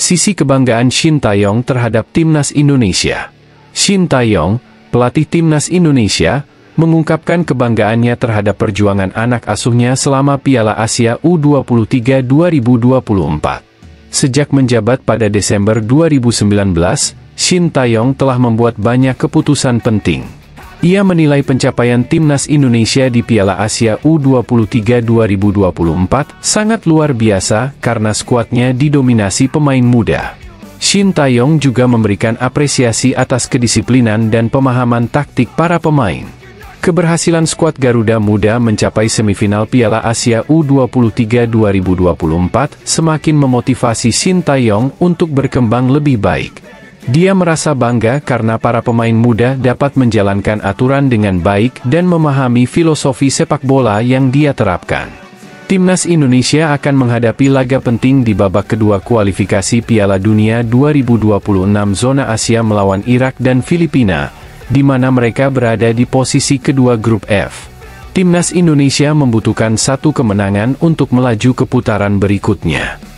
Sisi kebanggaan Shin Taeyong terhadap timnas Indonesia. Shin Taeyong, pelatih timnas Indonesia, mengungkapkan kebanggaannya terhadap perjuangan anak asuhnya selama Piala Asia U23 2024. Sejak menjabat pada Desember 2019, Shin Taeyong telah membuat banyak keputusan penting. Ia menilai pencapaian timnas Indonesia di Piala Asia U23 2024 sangat luar biasa karena skuadnya didominasi pemain muda. Shin Taeyong juga memberikan apresiasi atas kedisiplinan dan pemahaman taktik para pemain. Keberhasilan skuad Garuda Muda mencapai semifinal Piala Asia U23 2024 semakin memotivasi Shin Taeyong untuk berkembang lebih baik. Dia merasa bangga karena para pemain muda dapat menjalankan aturan dengan baik dan memahami filosofi sepak bola yang dia terapkan. Timnas Indonesia akan menghadapi laga penting di babak kedua kualifikasi Piala Dunia 2026 zona Asia melawan Irak dan Filipina, di mana mereka berada di posisi kedua grup F. Timnas Indonesia membutuhkan satu kemenangan untuk melaju ke putaran berikutnya.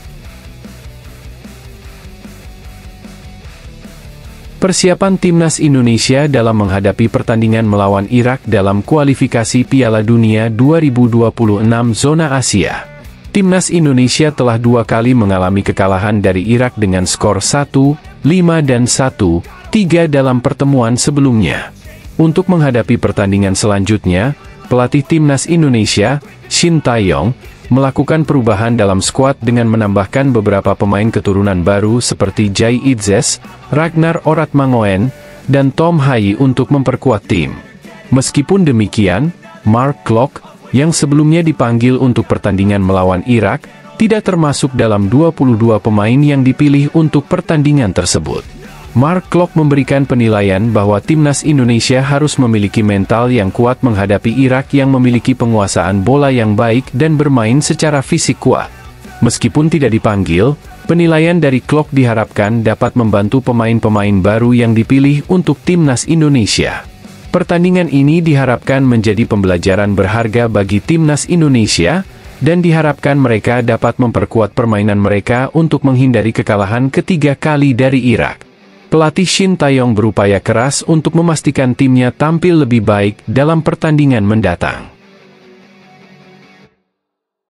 Persiapan timnas Indonesia dalam menghadapi pertandingan melawan Irak dalam kualifikasi Piala Dunia 2026 zona Asia. Timnas Indonesia telah dua kali mengalami kekalahan dari Irak dengan skor 1, 5 dan 1, 3 dalam pertemuan sebelumnya. Untuk menghadapi pertandingan selanjutnya, pelatih timnas Indonesia, Shin Taeyong, melakukan perubahan dalam skuad dengan menambahkan beberapa pemain keturunan baru seperti Jai Idzes, Ragnar Oratmangoen, dan Tom Hai untuk memperkuat tim. Meskipun demikian, Mark Klok, yang sebelumnya dipanggil untuk pertandingan melawan Irak, tidak termasuk dalam 22 pemain yang dipilih untuk pertandingan tersebut. Mark Klok memberikan penilaian bahwa timnas Indonesia harus memiliki mental yang kuat menghadapi Irak yang memiliki penguasaan bola yang baik dan bermain secara fisik kuat. Meskipun tidak dipanggil, penilaian dari Klok diharapkan dapat membantu pemain-pemain baru yang dipilih untuk timnas Indonesia. Pertandingan ini diharapkan menjadi pembelajaran berharga bagi timnas Indonesia, dan diharapkan mereka dapat memperkuat permainan mereka untuk menghindari kekalahan ketiga kali dari Irak. Pelatih Shin Taeyong berupaya keras untuk memastikan timnya tampil lebih baik dalam pertandingan mendatang.